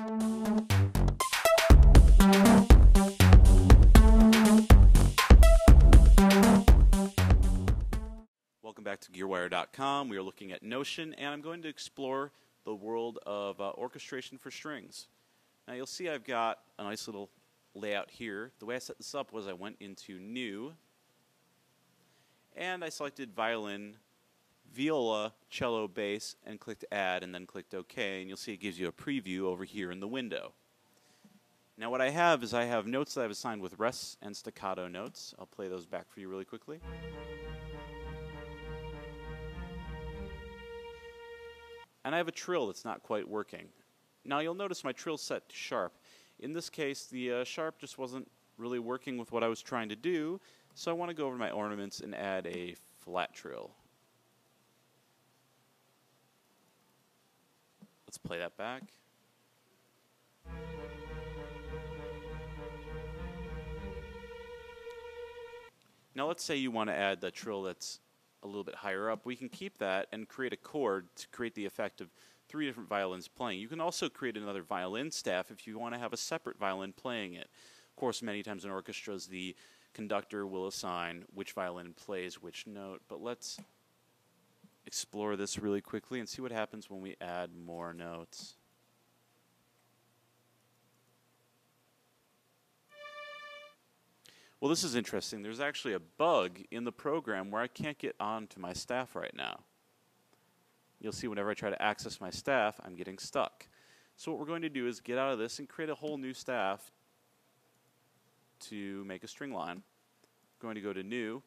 Welcome back to GearWire.com. We are looking at Notion, and I'm going to explore the world of uh, orchestration for strings. Now you'll see I've got a nice little layout here. The way I set this up was I went into New, and I selected Violin, Viola, Cello, Bass, and clicked Add, and then clicked OK, and you'll see it gives you a preview over here in the window. Now what I have is I have notes that I've assigned with rests and staccato notes. I'll play those back for you really quickly. And I have a trill that's not quite working. Now you'll notice my trill set to sharp. In this case, the uh, sharp just wasn't really working with what I was trying to do, so I want to go over to my ornaments and add a flat trill. Let's play that back. Now let's say you want to add the trill that's a little bit higher up. We can keep that and create a chord to create the effect of three different violins playing. You can also create another violin staff if you want to have a separate violin playing it. Of course, many times in orchestras, the conductor will assign which violin plays which note, but let's explore this really quickly and see what happens when we add more notes. Well, this is interesting. There's actually a bug in the program where I can't get on to my staff right now. You'll see whenever I try to access my staff, I'm getting stuck. So what we're going to do is get out of this and create a whole new staff to make a string line. I'm going to go to New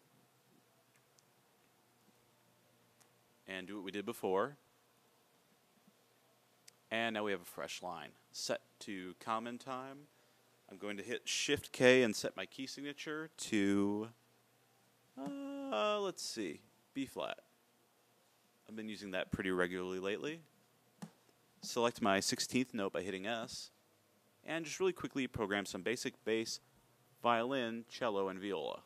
and do what we did before. And now we have a fresh line. Set to common time. I'm going to hit Shift K and set my key signature to, uh, let's see, B flat. I've been using that pretty regularly lately. Select my 16th note by hitting S, and just really quickly program some basic bass, violin, cello, and viola.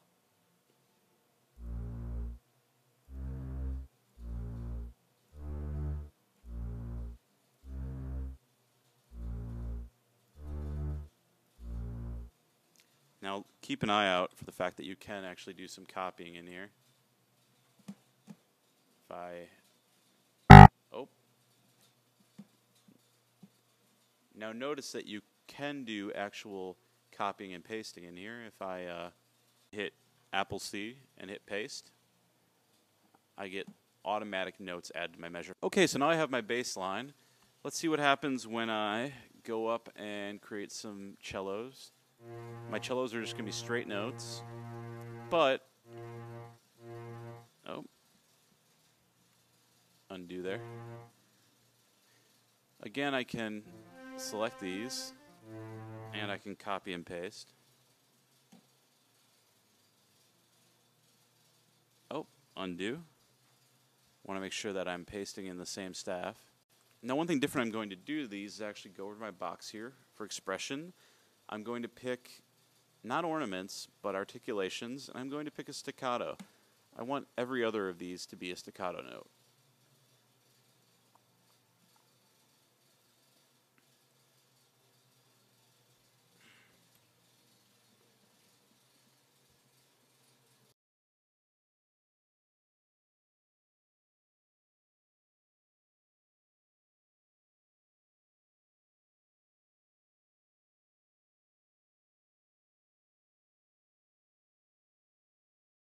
Now, keep an eye out for the fact that you can actually do some copying in here. If I... Oh. Now notice that you can do actual copying and pasting in here. If I uh, hit Apple C and hit paste, I get automatic notes added to my measure. Okay, so now I have my baseline. Let's see what happens when I go up and create some cellos. My cellos are just going to be straight notes. But, oh, undo there. Again, I can select these, and I can copy and paste. Oh, undo. Want to make sure that I'm pasting in the same staff. Now, one thing different I'm going to do to these is actually go over to my box here for expression. I'm going to pick not ornaments, but articulations, and I'm going to pick a staccato. I want every other of these to be a staccato note.